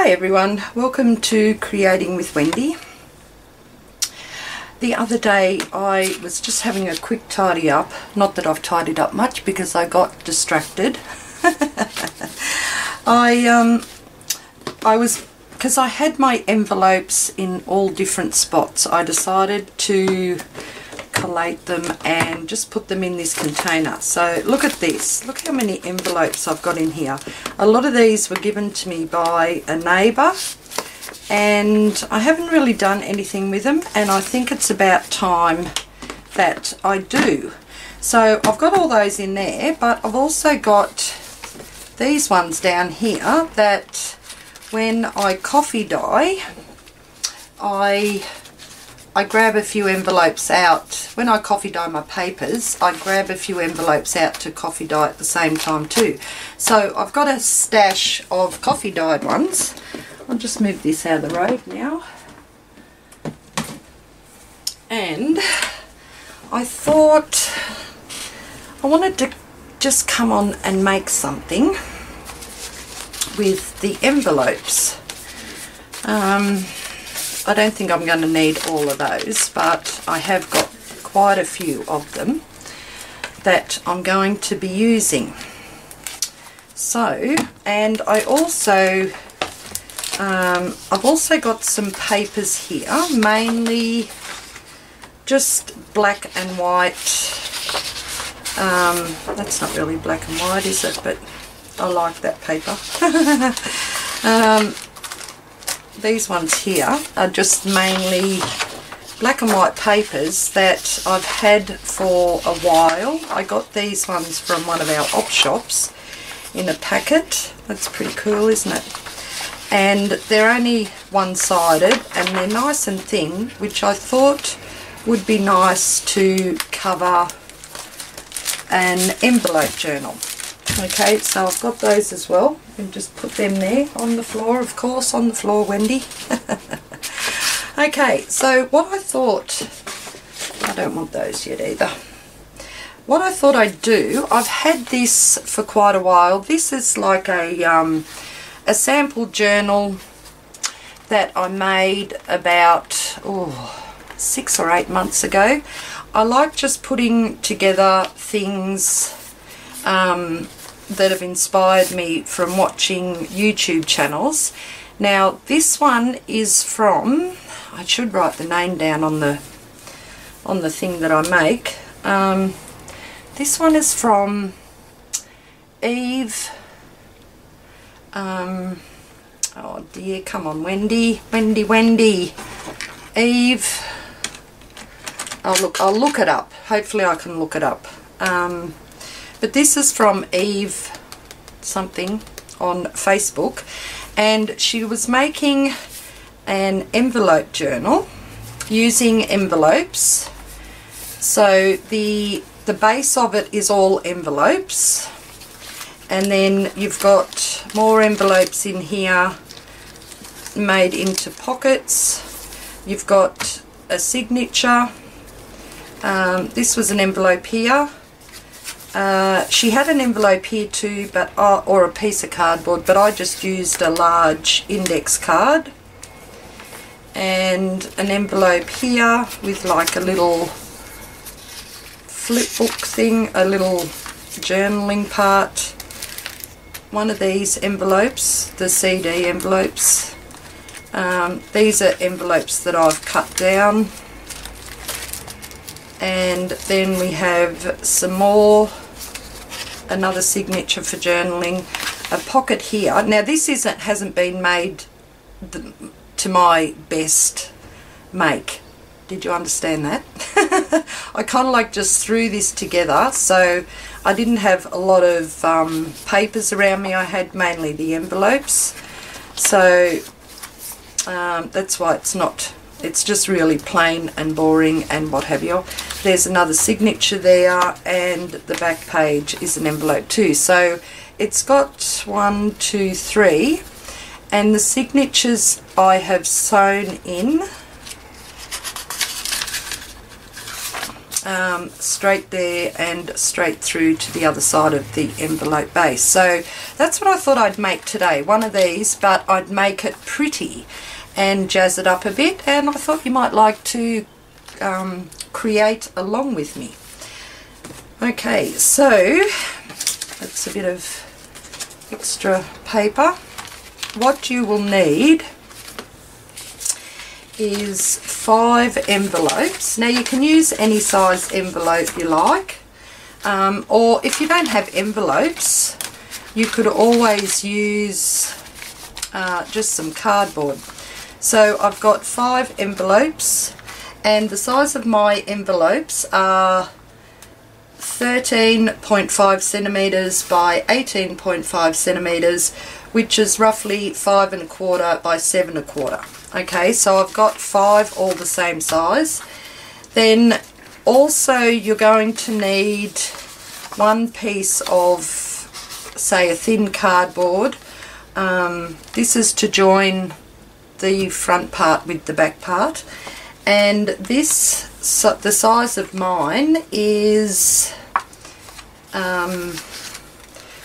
Hi everyone, welcome to Creating with Wendy. The other day I was just having a quick tidy up, not that I've tidied up much because I got distracted. I um I was because I had my envelopes in all different spots I decided to collate them and just put them in this container. So look at this. Look how many envelopes I've got in here. A lot of these were given to me by a neighbour and I haven't really done anything with them and I think it's about time that I do. So I've got all those in there but I've also got these ones down here that when I coffee dye I I grab a few envelopes out. When I coffee dye my papers, I grab a few envelopes out to coffee dye at the same time too. So I've got a stash of coffee dyed ones. I'll just move this out of the road now. And I thought I wanted to just come on and make something with the envelopes. Um, I don't think I'm going to need all of those, but I have got quite a few of them that I'm going to be using. So, and I also, um, I've also got some papers here, mainly just black and white. Um, that's not really black and white, is it? But I like that paper. um, these ones here are just mainly black and white papers that I've had for a while. I got these ones from one of our op shops in a packet. That's pretty cool, isn't it? And they're only one-sided and they're nice and thin, which I thought would be nice to cover an envelope journal. Okay, so I've got those as well. And just put them there on the floor, of course, on the floor, Wendy. okay, so what I thought, I don't want those yet either. What I thought I'd do, I've had this for quite a while. This is like a, um, a sample journal that I made about, oh, six or eight months ago. I like just putting together things um, that have inspired me from watching YouTube channels. Now this one is from, I should write the name down on the on the thing that I make. Um, this one is from Eve. Um, oh dear, come on Wendy, Wendy, Wendy. Eve. I'll look, I'll look it up. Hopefully I can look it up. Um, but this is from Eve something on Facebook and she was making an envelope journal using envelopes. So the the base of it is all envelopes and then you've got more envelopes in here made into pockets. You've got a signature. Um, this was an envelope here uh, she had an envelope here too, but uh, or a piece of cardboard, but I just used a large index card and an envelope here with like a little flip book thing, a little journaling part. One of these envelopes, the CD envelopes. Um, these are envelopes that I've cut down and then we have some more another signature for journaling. A pocket here. Now this isn't hasn't been made the, to my best make. Did you understand that? I kind of like just threw this together so I didn't have a lot of um, papers around me. I had mainly the envelopes. So um, that's why it's not it's just really plain and boring and what have you. There's another signature there and the back page is an envelope too. So it's got one, two, three and the signatures I have sewn in um, straight there and straight through to the other side of the envelope base. So that's what I thought I'd make today, one of these, but I'd make it pretty and jazz it up a bit and I thought you might like to um, create along with me. Okay, so that's a bit of extra paper. What you will need is five envelopes. Now you can use any size envelope you like um, or if you don't have envelopes you could always use uh, just some cardboard. So I've got five envelopes and the size of my envelopes are 13.5 centimeters by 18.5 centimeters which is roughly five and a quarter by seven and a quarter. Okay so I've got five all the same size. Then also you're going to need one piece of say a thin cardboard. Um, this is to join the front part with the back part. And this so the size of mine is um,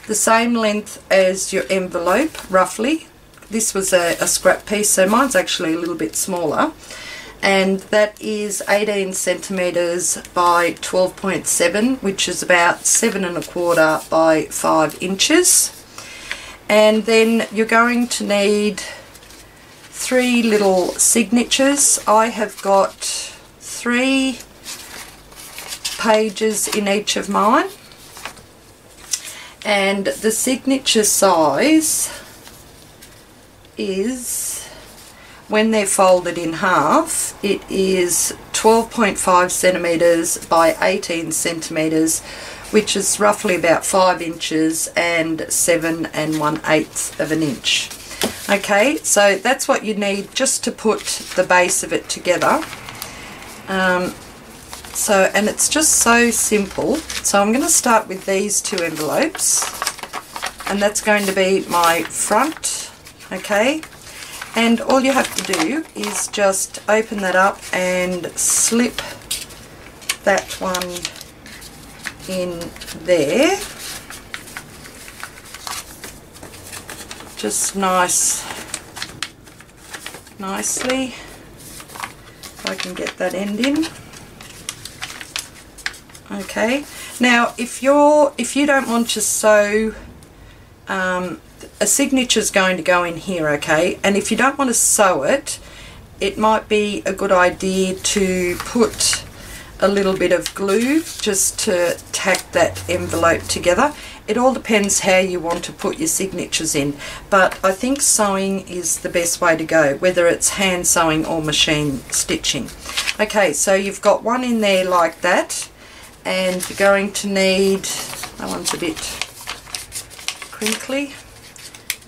the same length as your envelope roughly. This was a, a scrap piece so mine's actually a little bit smaller. And that is 18 centimeters by 12.7 which is about seven and a quarter by five inches. And then you're going to need three little signatures. I have got three pages in each of mine. And the signature size is when they're folded in half it is 12.5 centimeters by 18 centimeters which is roughly about 5 inches and 7 and 1 eighth of an inch okay so that's what you need just to put the base of it together. Um, so and it's just so simple. So I'm going to start with these two envelopes and that's going to be my front okay? And all you have to do is just open that up and slip that one in there just nice nicely. If I can get that end in. Okay. Now if you're if you don't want to sew um, a signature is going to go in here okay? And if you don't want to sew it it might be a good idea to put a little bit of glue just to tack that envelope together it all depends how you want to put your signatures in but I think sewing is the best way to go whether it's hand sewing or machine stitching okay so you've got one in there like that and you're going to need that one's a bit crinkly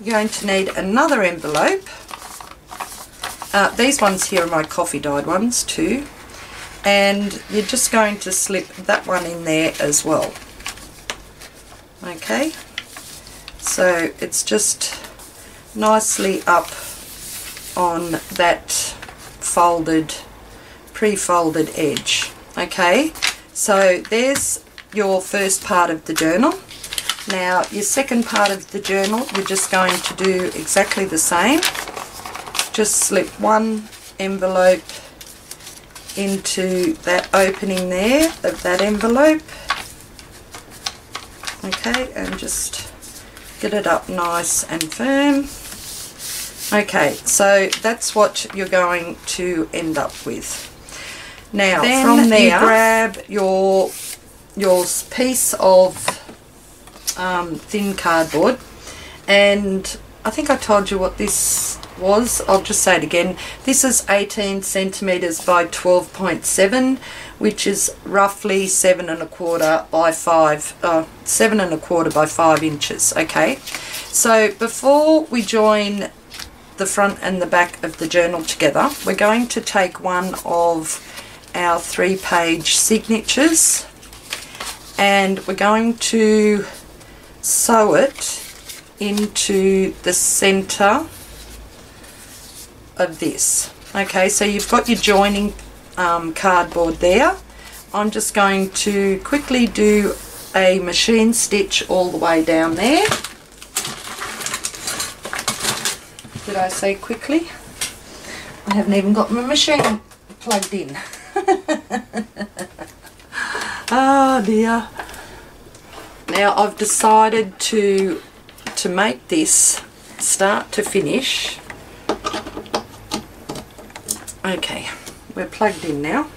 you're going to need another envelope. Uh, these ones here are my coffee dyed ones too. And you're just going to slip that one in there as well. Okay, so it's just nicely up on that folded, pre-folded edge. Okay, so there's your first part of the journal. Now your second part of the journal you're just going to do exactly the same. Just slip one envelope into that opening there of that envelope. Okay, and just get it up nice and firm. Okay, so that's what you're going to end up with. Now, then from there, you grab your your piece of um, thin cardboard and I think I told you what this was. I'll just say it again. This is 18 centimeters by 12.7 which is roughly seven and a quarter by five uh, seven and a quarter by five inches okay? So before we join the front and the back of the journal together we're going to take one of our three page signatures and we're going to sew it into the center of this okay so you've got your joining um, cardboard there I'm just going to quickly do a machine stitch all the way down there. Did I say quickly? I haven't even got my machine plugged in. oh dear. Now I've decided to to make this start to finish. Okay, we're plugged in now.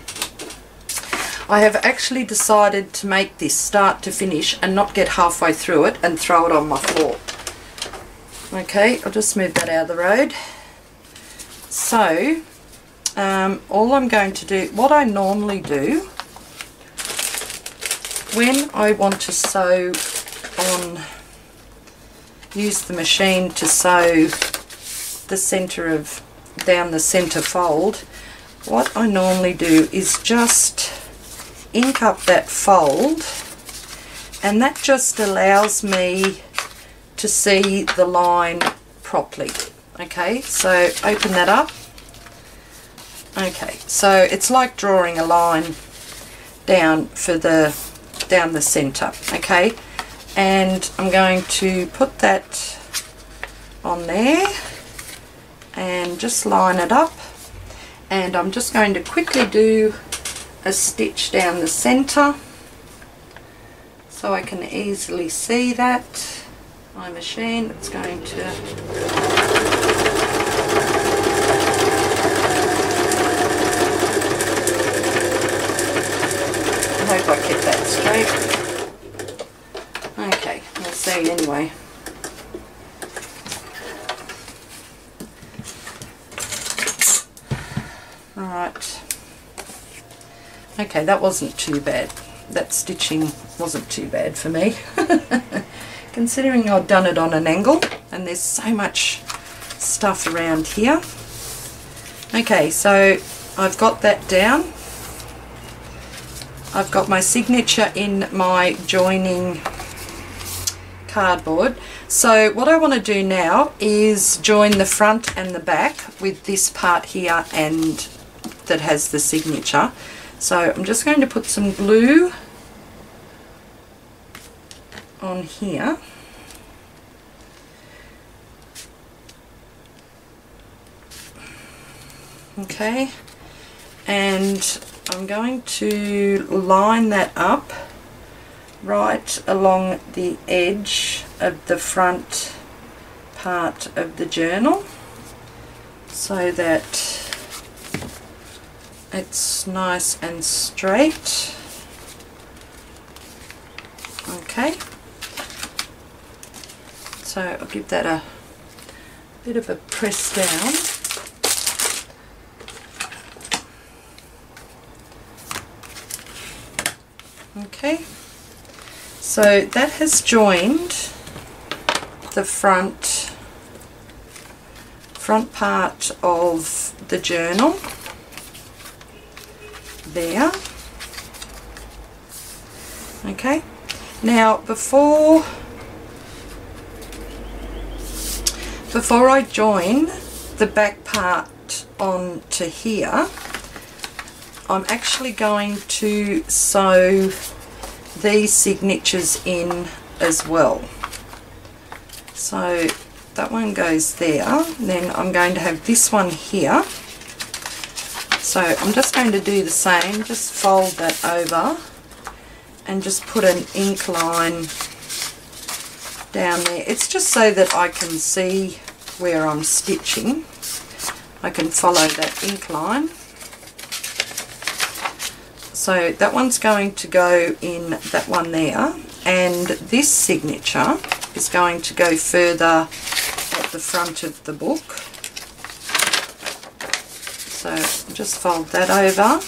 I have actually decided to make this start to finish and not get halfway through it and throw it on my floor. Okay, I'll just move that out of the road. So, um, all I'm going to do, what I normally do when I want to sew on, use the machine to sew the centre of, down the centre fold, what I normally do is just ink up that fold and that just allows me to see the line properly. Okay, so open that up. Okay, so it's like drawing a line down for the down the center. Okay, and I'm going to put that on there and just line it up and I'm just going to quickly do a stitch down the center so I can easily see that my machine. It's going to I hope I kept that straight. Okay, we'll see anyway. Alright. Okay, that wasn't too bad. That stitching wasn't too bad for me. considering I've done it on an angle and there's so much stuff around here. Okay, so I've got that down. I've got my signature in my joining cardboard. So what I want to do now is join the front and the back with this part here and that has the signature. So I'm just going to put some glue on here. Okay, and I'm going to line that up right along the edge of the front part of the journal so that it's nice and straight. Okay. So I'll give that a bit of a press down. Okay. So that has joined the front front part of the journal there. Okay. Now before before I join the back part on to here I'm actually going to sew these signatures in as well. So that one goes there. Then I'm going to have this one here so I'm just going to do the same just fold that over and just put an ink line down there. It's just so that I can see where I'm stitching. I can follow that ink line. So that one's going to go in that one there and this signature is going to go further at the front of the book. So just fold that over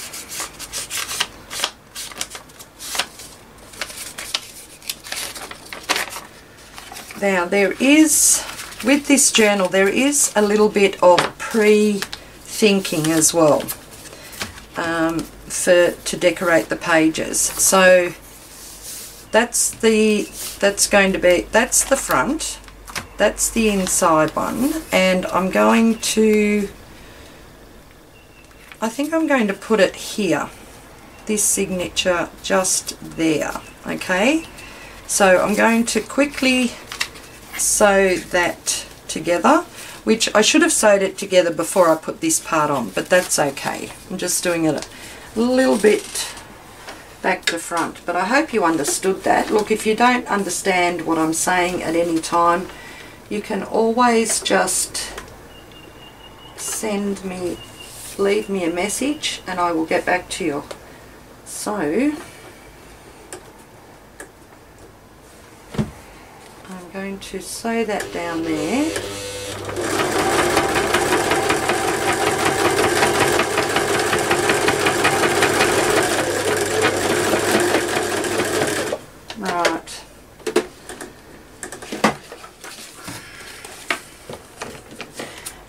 Now there is, with this journal, there is a little bit of pre-thinking as well um, for to decorate the pages. So that's the that's going to be that's the front that's the inside one and I'm going to I think I'm going to put it here. This signature just there okay? So I'm going to quickly sew that together which I should have sewed it together before I put this part on but that's okay. I'm just doing it a little bit back to front but I hope you understood that. Look if you don't understand what I'm saying at any time you can always just send me leave me a message and I will get back to you so I'm going to sew that down there.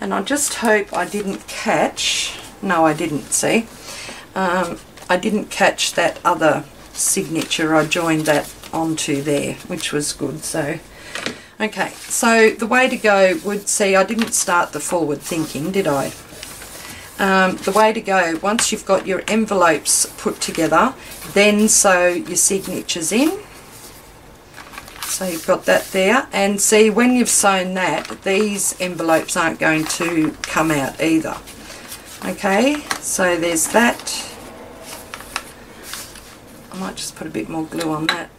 And I just hope I didn't catch, no I didn't, see, um, I didn't catch that other signature, I joined that onto there, which was good, so, okay, so the way to go would, see, I didn't start the forward thinking, did I? Um, the way to go, once you've got your envelopes put together, then sew your signatures in, so you've got that there and see when you've sewn that these envelopes aren't going to come out either okay so there's that. I might just put a bit more glue on that.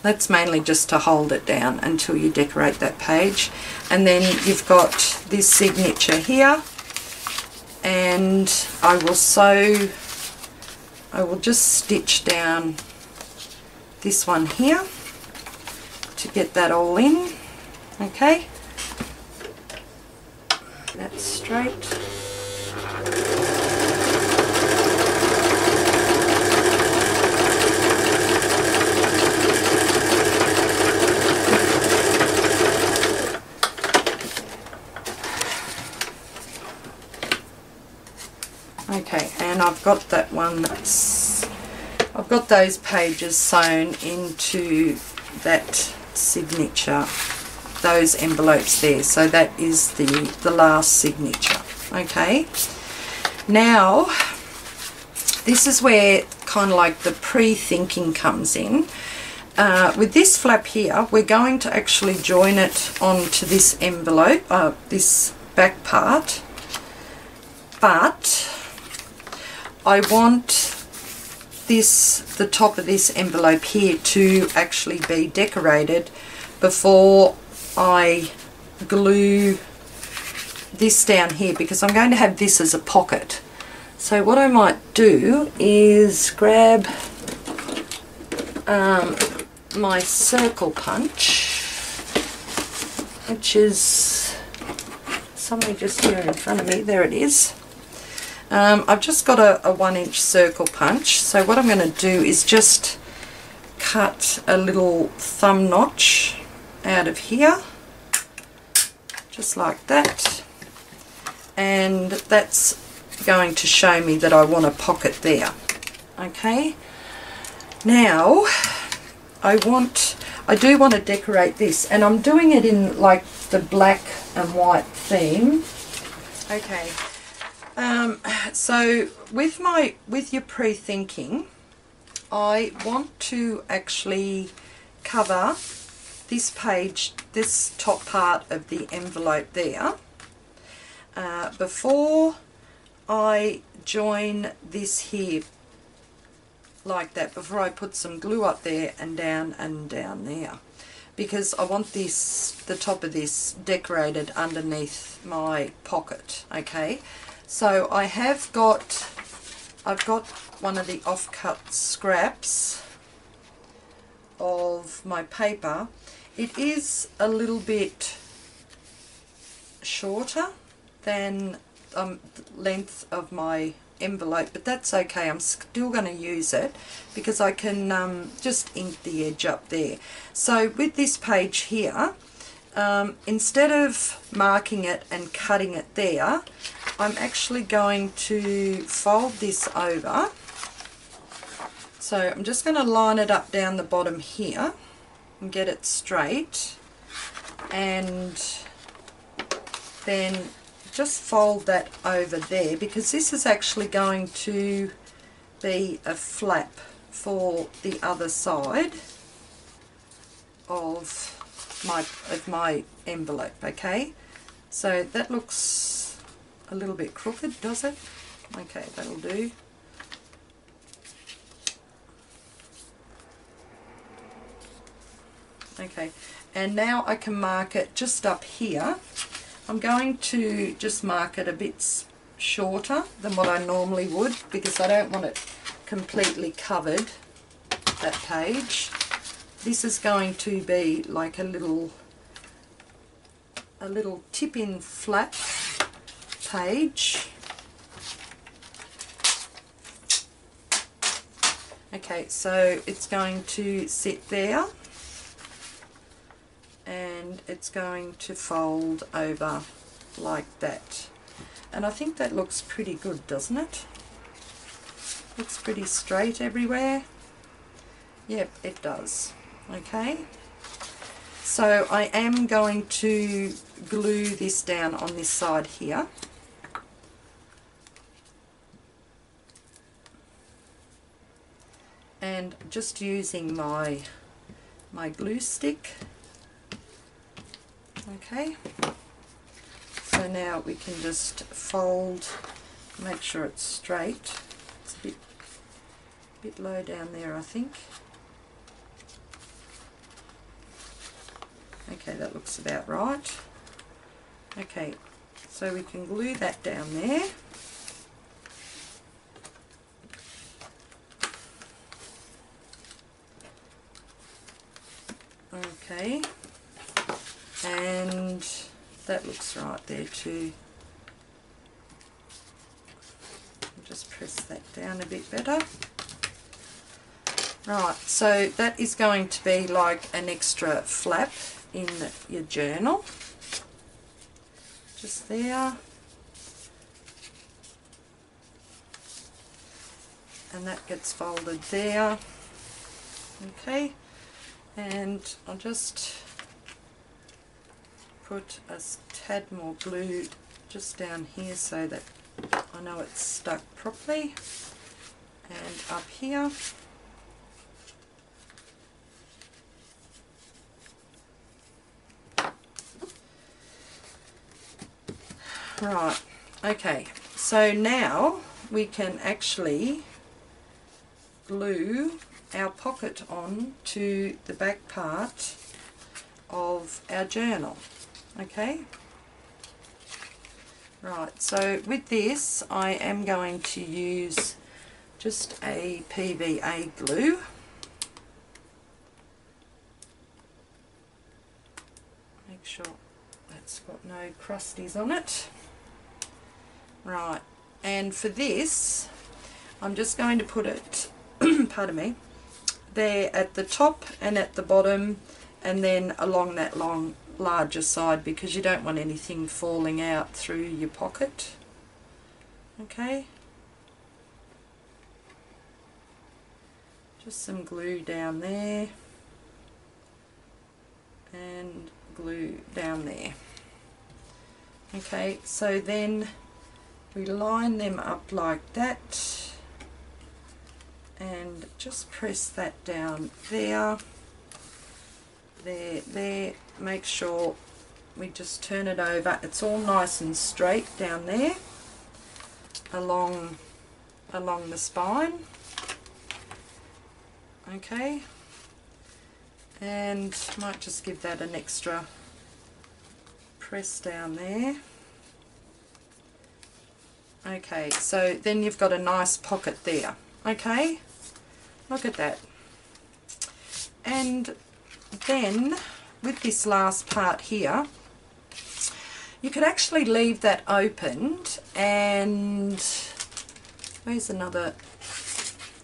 That's mainly just to hold it down until you decorate that page. And then you've got this signature here. And I will sew I will just stitch down this one here to get that all in. Okay straight Okay, and I've got that one, that's, I've got those pages sewn into that signature, those envelopes there. So that is the, the last signature. Okay, now this is where kind of like the pre-thinking comes in. Uh, with this flap here, we're going to actually join it onto this envelope, uh, this back part, but I want this, the top of this envelope here to actually be decorated before I glue this down here because I'm going to have this as a pocket. So what I might do is grab um, my circle punch which is somewhere just here in front of me, there it is. Um, I've just got a, a one inch circle punch so what I'm going to do is just cut a little thumb notch out of here just like that. And that's going to show me that I want a pocket there okay? Now I want I do want to decorate this and I'm doing it in like the black and white theme. Okay um, so with my with your pre-thinking, I want to actually cover this page, this top part of the envelope there, uh, before I join this here like that, before I put some glue up there and down and down there because I want this, the top of this decorated underneath my pocket, okay? So I have got, I've got one of the offcut scraps of my paper. It is a little bit shorter than um, the length of my envelope but that's okay. I'm still going to use it because I can um, just ink the edge up there. So with this page here um, instead of marking it and cutting it there I'm actually going to fold this over. So I'm just going to line it up down the bottom here and get it straight. And then just fold that over there because this is actually going to be a flap for the other side of my of my envelope okay? So that looks a little bit crooked does it? Okay that'll do okay. And now I can mark it just up here. I'm going to just mark it a bit shorter than what I normally would because I don't want it completely covered that page. This is going to be like a little a little tip-in flap page. Okay so it's going to sit there and it's going to fold over like that. And I think that looks pretty good doesn't it? Looks pretty straight everywhere. Yep it does. Okay. So I am going to glue this down on this side here. And just using my my glue stick okay. So now we can just fold make sure it's straight. It's a bit bit low down there I think. Okay that looks about right. Okay so we can glue that down there. Okay that looks right there too. I'll just press that down a bit better. Right so that is going to be like an extra flap in your journal. Just there. And that gets folded there. Okay and I'll just put a tad more glue just down here so that I know it's stuck properly. And up here. Right okay. So now we can actually glue our pocket on to the back part of our journal okay. Right so with this I am going to use just a PVA glue. Make sure that's got no crusties on it. Right and for this I'm just going to put it pardon me there at the top and at the bottom and then along that long larger side because you don't want anything falling out through your pocket. Okay? Just some glue down there. And glue down there. Okay so then we line them up like that. And just press that down there there there make sure we just turn it over. It's all nice and straight down there along along the spine. Okay. And might just give that an extra press down there. Okay so then you've got a nice pocket there. Okay. Look at that. And then with this last part here you could actually leave that opened and where's another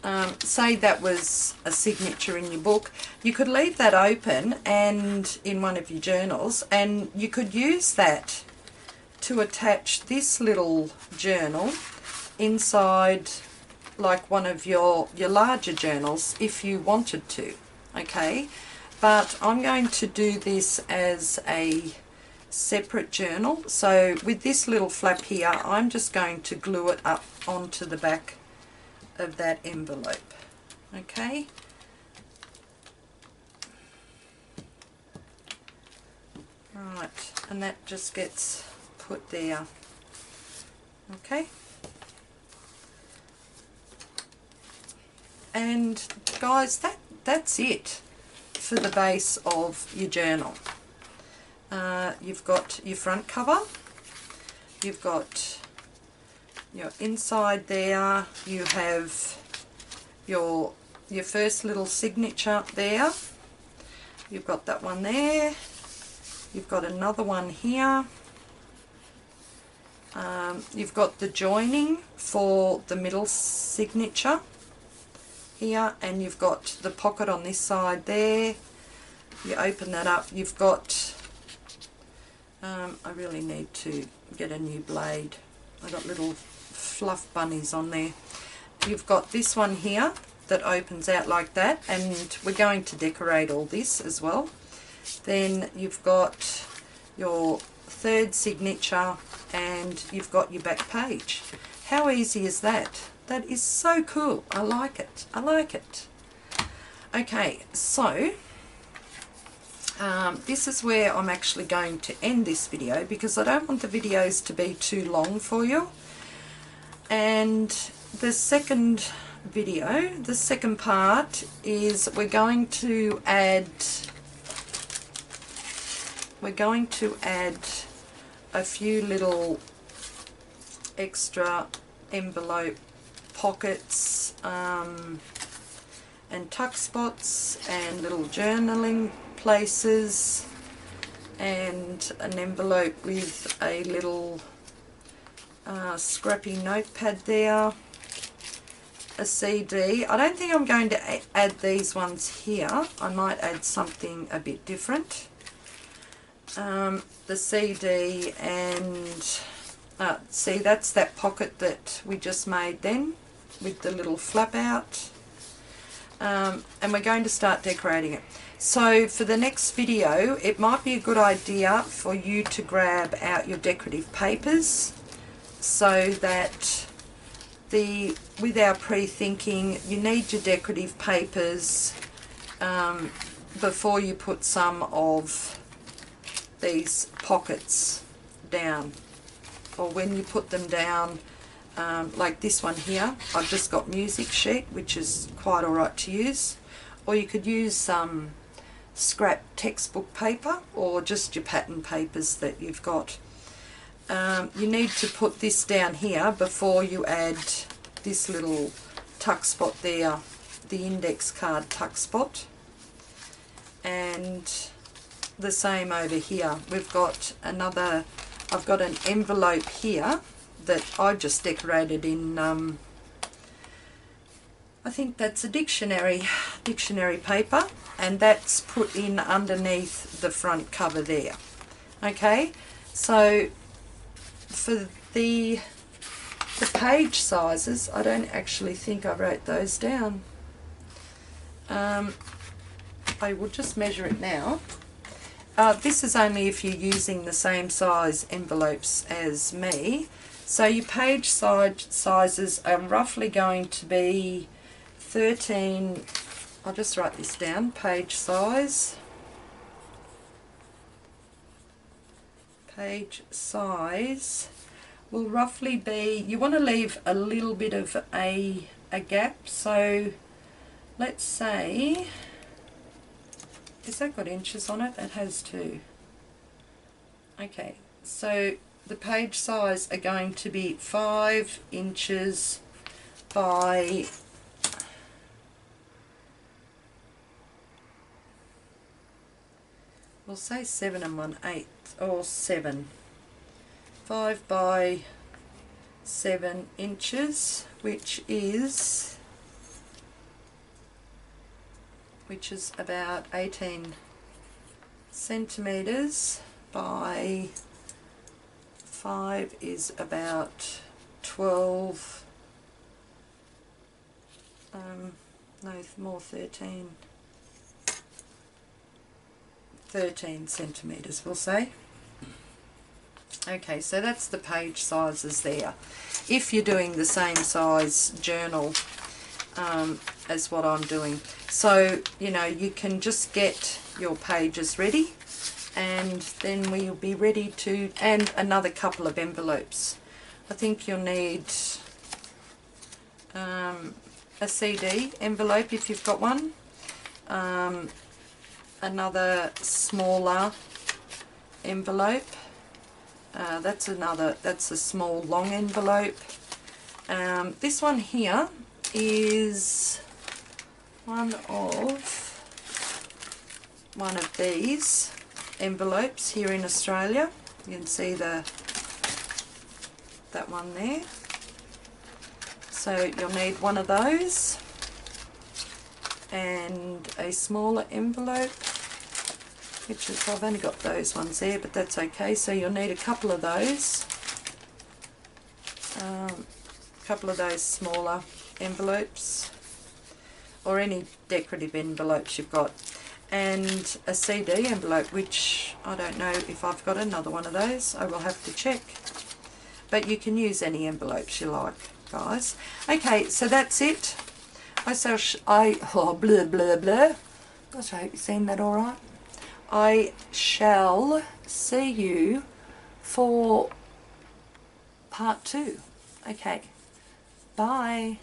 um, say that was a signature in your book. You could leave that open and in one of your journals and you could use that to attach this little journal inside like one of your your larger journals if you wanted to okay but I'm going to do this as a separate journal. So with this little flap here, I'm just going to glue it up onto the back of that envelope. Okay. Right, and that just gets put there. Okay. And guys, that that's it for the base of your journal. Uh, you've got your front cover, you've got your inside there, you have your your first little signature there, you've got that one there, you've got another one here, um, you've got the joining for the middle signature here and you've got the pocket on this side there. You open that up you've got um, I really need to get a new blade. I've got little fluff bunnies on there. You've got this one here that opens out like that and we're going to decorate all this as well. Then you've got your third signature and you've got your back page. How easy is that that is so cool. I like it. I like it. Okay, so um, this is where I'm actually going to end this video because I don't want the videos to be too long for you. And the second video, the second part is we're going to add we're going to add a few little extra envelope pockets um, and tuck spots and little journaling places and an envelope with a little uh, scrappy notepad there a CD I don't think I'm going to add these ones here. I might add something a bit different. Um, the CD and uh, see that's that pocket that we just made then with the little flap out um, and we're going to start decorating it. So for the next video it might be a good idea for you to grab out your decorative papers so that the with our pre-thinking you need your decorative papers um, before you put some of these pockets down or when you put them down um, like this one here. I've just got music sheet which is quite alright to use. Or you could use some um, scrap textbook paper or just your pattern papers that you've got. Um, you need to put this down here before you add this little tuck spot there the index card tuck spot. And the same over here. We've got another I've got an envelope here that I just decorated in um, I think that's a dictionary dictionary paper and that's put in underneath the front cover there. Okay? So for the the page sizes I don't actually think I wrote those down. Um, I will just measure it now. Uh, this is only if you're using the same size envelopes as me so your page size sizes are roughly going to be 13, I'll just write this down, page size, page size will roughly be, you want to leave a little bit of a, a gap, so let's say, has that got inches on it? It has two. Okay, so the page size are going to be 5 inches by we'll say 7 and 1 8 or 7 5 by 7 inches which is which is about 18 centimeters by 5 is about 12, um, no more 13, 13 centimetres we'll say. Okay, so that's the page sizes there. If you're doing the same size journal um, as what I'm doing. So, you know, you can just get your pages ready and then we'll be ready to, and another couple of envelopes. I think you'll need um, a CD envelope if you've got one, um, another smaller envelope, uh, that's another, that's a small long envelope. Um, this one here is one of one of these envelopes here in Australia. You can see the that one there. So you'll need one of those and a smaller envelope which is, I've only got those ones there but that's okay so you'll need a couple of those um, a couple of those smaller envelopes or any decorative envelopes you've got and a CD envelope which I don't know if I've got another one of those. I will have to check. But you can use any envelopes you like guys. Okay so that's it. I shall I oh blah blah blah. Gosh I hope you're seeing that alright I shall see you for part two. Okay. Bye